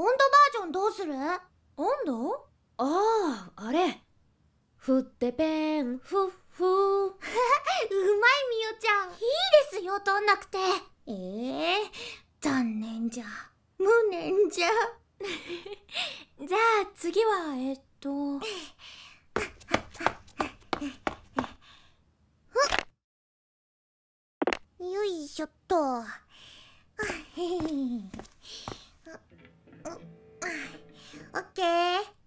温度バージョンどうする？温度？ああ、あれ。振ってペン、ふっふー。うまいみよちゃん。いいですよ、とんなくて。ええー、残念じゃ。無念じゃ。じゃあ次は、えっと。よいしょっと。Oke. Okay.